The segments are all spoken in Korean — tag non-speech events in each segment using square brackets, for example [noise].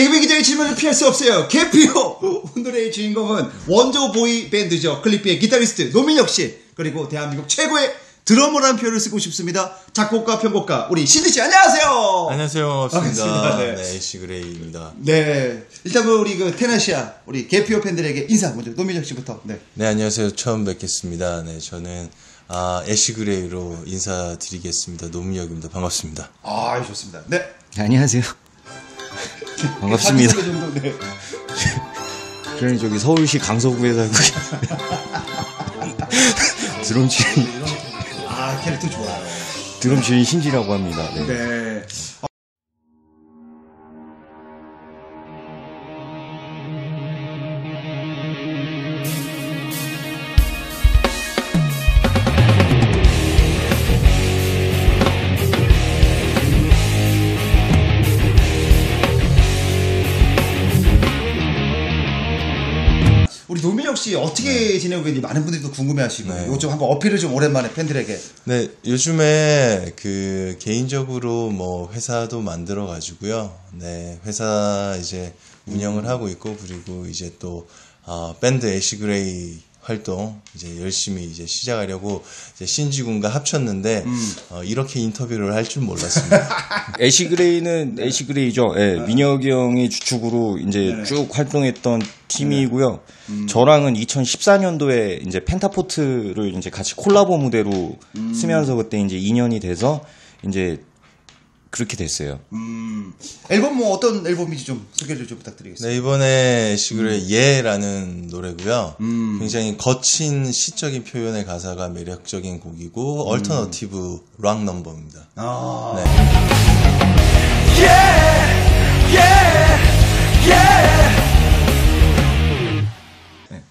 개그맨 기자의 질문을 피할 수 없어요. 개피오! 오늘의 주인공은 원조 보이 밴드죠. 클릭비의 기타리스트 노민혁 씨. 그리고 대한민국 최고의 드러머라는 표현을 쓰고 싶습니다. 작곡가, 편곡가, 우리 신지 씨, 안녕하세요! 안녕하세요. 반갑습니다. 반갑습니다. 네, 네. 애쉬 그레이입니다. 네. 일단 그 우리 그 텐아시아, 우리 개피오 팬들에게 인사 먼저, 노민혁 씨부터. 네. 네, 안녕하세요. 처음 뵙겠습니다. 네, 저는 아, 애쉬 그레이로 인사드리겠습니다. 노민혁입니다. 반갑습니다. 아, 좋습니다. 네. 네, 안녕하세요. 반갑습니다. 자기소개 정도, 네. 저는 저기 서울시 강서구에 살고 [laughs] 드럼 치는 아, 캐릭터 좋아요. 드럼 치는 신지라고 합니다. 네. 네. 우리 노민혁 씨 어떻게 지내고 계신지 많은 분들이 또 궁금해하시고 네. 좀 한번 어필을 좀 오랜만에 팬들에게 네, 요즘에 그 개인적으로 뭐 회사도 만들어 가지고요. 네, 회사 이제 운영을 하고 있고 그리고 이제 또 아, 밴드 애쉬 그레이 활동 이제 열심히 이제 시작하려고 이제 신지 군과 합쳤는데 어, 이렇게 인터뷰를 할 줄 몰랐습니다. [laughs] 애쉬 그레이는 애쉬 그레이죠. 예, 민혁이 형이 주축으로 이제 쭉 활동했던 팀이고요. 저랑은 2014년도에 이제 펜타포트를 이제 같이 콜라보 무대로 쓰면서 그때 이제 2년이 돼서 이제 그렇게 됐어요. 음, 앨범 뭐 어떤 앨범인지 좀 소개를 좀 부탁드리겠습니다. 네, 이번에 시그레이 예라는 노래고요. 음. 굉장히 거친 시적인 표현의 가사가 매력적인 곡이고 음. alternative rock 넘버입니다. 아, 네.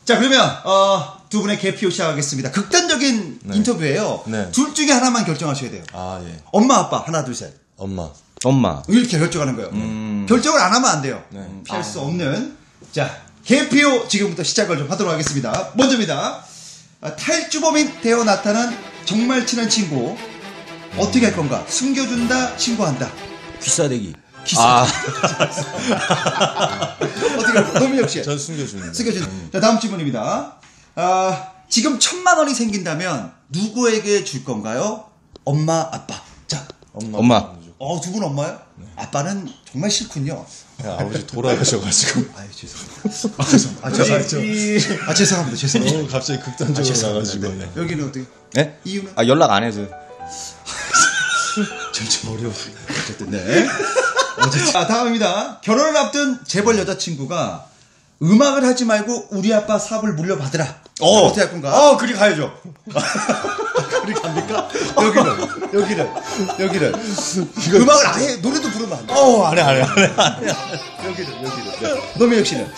자 그러면 어, 두 분의 개피오 시작하겠습니다. 극단적인 인터뷰예요. 네. 둘 중에 하나만 결정하셔야 돼요. 아, 예. 엄마 아빠 하나 둘 셋. 엄마. 엄마. 이렇게 결정하는 거예요. 결정을 안 하면 안 돼요. 네. 음, 피할 수 없는. 자, 개피오 지금부터 시작을 좀 하도록 하겠습니다. 먼저입니다. 아, 탈주범이 되어 나타난 정말 친한 친구. 어떻게 할 건가? 숨겨준다, 신고한다. 귀싸대기. 기사. 아, [laughs] 어떻게 할 건가? 노민혁 씨. 전 숨겨줍니다. 숨겨준. 자, 다음 질문입니다. 아, 지금 천만 원이 생긴다면 누구에게 줄 건가요? 엄마, 아빠. 자, 엄마. 엄마. 어, 두 분 엄마요? 아빠는 정말 싫군요. 네, 아버지 돌아가셔가지고. [laughs] 아유, 죄송합니다. 아, 죄송합니다. 아, 죄송합니다. 아, 죄송합니다. 죄송합니다. 너무 갑자기 극단적으로 죄송합니다. 나가지고. 네. 네. 여기는 어떻게? 네? 이유는? 아, 연락 안 해서. 점점 어려워. 어쨌든, 네. 어쨌든. 자, 다음입니다. 결혼을 앞둔 재벌 여자친구가 음악을 하지 말고 우리 아빠 사업을 물려받으라. 어. 어떻게 할 건가? 어, 그리 가야죠. [laughs] 그리 갑니까? 여기는, 여기는, 여기는. 음악을 아예 노래도 부르면 안 돼. 어, 안 해, 안 해, 안 해. 여기는, 여기는. 네. 노미혁 씨는? [laughs]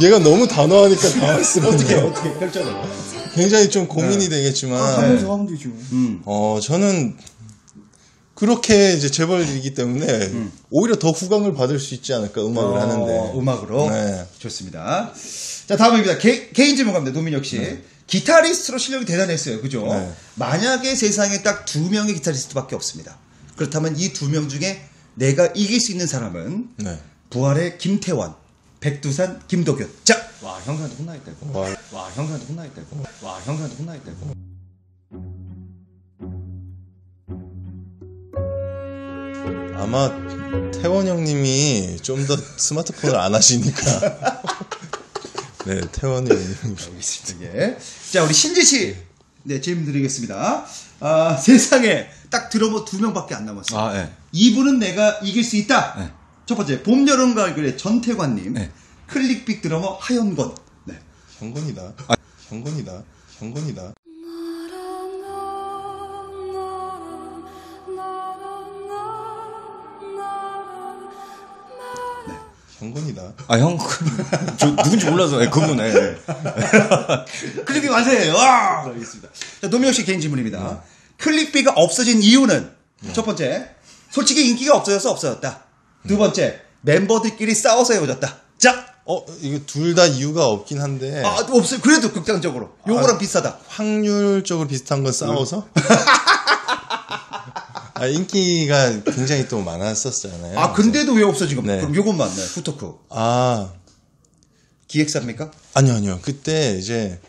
얘가 너무 단호하니까 당황스러워. 어떻게, 어떻게, 결정을. 굉장히 좀 고민이 되겠지만. 하면 되죠. 어, 저는 그렇게 이제 재벌이기 때문에 오히려 더 후광을 받을 수 있지 않을까 음악을 어, 하는데. 음악으로. 네. 좋습니다. 자, 다음입니다. 개, 개인 질문 갑니다. 노민혁 씨. 기타리스트로 실력이 대단했어요. 그죠? 네. 만약에 세상에 딱 두 명의 기타리스트밖에 없습니다. 그렇다면 이 두 명 중에 내가 이길 수 있는 사람은 네. 부활의 김태원, 백두산 김도균. 자, 와, 형사한테 혼나겠다, 이거. 와, 와, 형사한테 혼나겠다, 이거. 와, 형사한테 혼나겠다, 이거. 아마 태원 형님이 좀 더 스마트폰을 안 하시니까. [laughs] 네, 태원 형님. [laughs] 예. 자, 우리 신지 씨. 네, 질문 드리겠습니다. 아, [laughs] 세상에 딱 들어보 두 명밖에 안 남았어요. 아, 예. 이분은 내가 이길 수 있다. 네. 첫 번째, 봄, 여름, 가을, 그래, 전태관님. 네. 클릭빅 드러머 하연건. 네. 현건이다. 현건이다. 현건이다. 현건이다. 아, 형, 그- 저 누군지 몰라서, 예, 그분, 예. [laughs] 클릭빅 완성해요. 와! 알겠습니다. 자, 노미혁 씨 개인 질문입니다. 클릭빅가 없어진 이유는 첫 번째, 솔직히 인기가 없어져서 없어졌다. 두 번째, 멤버들끼리 싸워서 헤어졌다. 자, 어, 이거 둘 다 이유가 없긴 한데. 아, 없어요. 그래도 극단적으로. 요거랑 비슷하다. 확률적으로 비슷한 건 싸워서? [laughs] 아, 인기가 굉장히 또 많았었잖아요. 아 근데도 왜 없어진 겁니까? 네. 그럼 요것만 네. 후토크 아, 기획사입니까? 아니요, 아니요. 그때 이제,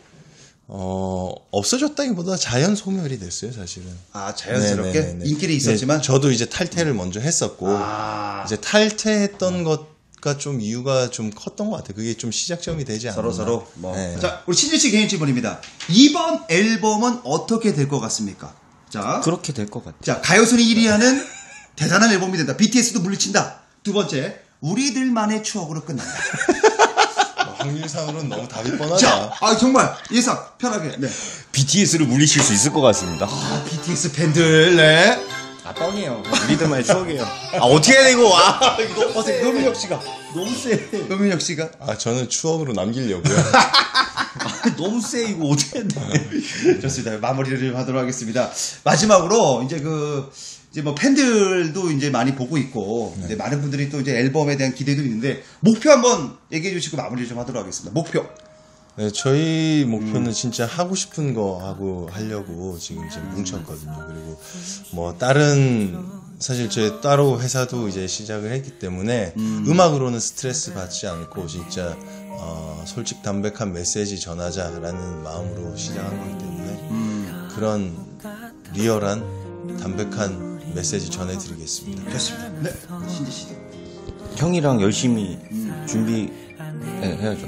어, 없어졌다기보다 자연 소멸이 됐어요, 사실은. 아 자연스럽게 네네네네. 인기는 있었지만 네, 저도 이제 탈퇴를 먼저 했었고, 아 이제 탈퇴했던 것가 좀 이유가 좀 컸던 것 같아요. 그게 좀 시작점이 되지 않았나. 서로 서로 뭐. 네. 자 우리 신진 씨 개인 질문입니다. 이번 앨범은 어떻게 될 것 같습니까? 자, 그렇게 될 것 같아요. 자 가요순위 1위 하는 대단한 앨범이 된다. BTS도 물리친다. 두 번째 우리들만의 추억으로 끝난다. [laughs] 뭐 확률상으로는 너무 답이 뻔하다. 자, 아 정말 예상 편하게. 네. BTS를 물리칠 수 있을 것 같습니다. 아, BTS 팬들, 네. 아, 뻥이에요. 우리들만의 추억이에요. 아, 어떻게 해야 되고, 아, 이거. 어색 노민혁 씨가 너무 세. 노민혁 씨가 아, 저는 추억으로 남기려고요. [laughs] 아, 너무 세 이거 어떻게 돼? 좋습니다. 마무리를 좀 하도록 하겠습니다. 마지막으로 이제 그 이제 뭐 팬들도 이제 많이 보고 있고 이제 많은 분들이 또 이제 앨범에 대한 기대도 있는데 목표 한번 얘기해 주시고 마무리 좀 하도록 하겠습니다. 목표. 네, 저희 목표는 진짜 하고 싶은 거 하고 하려고 지금 이제 뭉쳤거든요. 그리고 뭐 다른 사실 제 따로 회사도 이제 시작을 했기 때문에 음. 악으로는 스트레스 받지 않고 진짜 어, 솔직 담백한 메시지 전하자라는 마음으로 시작한 거기 때문에 그런 리얼한 담백한 메시지 전해드리겠습니다. 좋습니다. 네. 신지 씨도. 형이랑 열심히 준비, 네, 해야죠.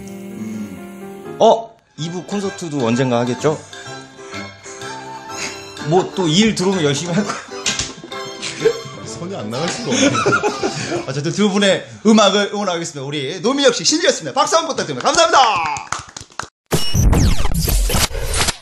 어? 2부 콘서트도 언젠가 하겠죠? 뭐 또 일 들어오면 열심히 할 거야. 손이 안 나갈 수가 없네. [laughs] 어쨌든 두 분의 음악을 응원하겠습니다. 우리 노미혁 씨, 신지였습니다. 박수 한번 부탁드립니다. 감사합니다.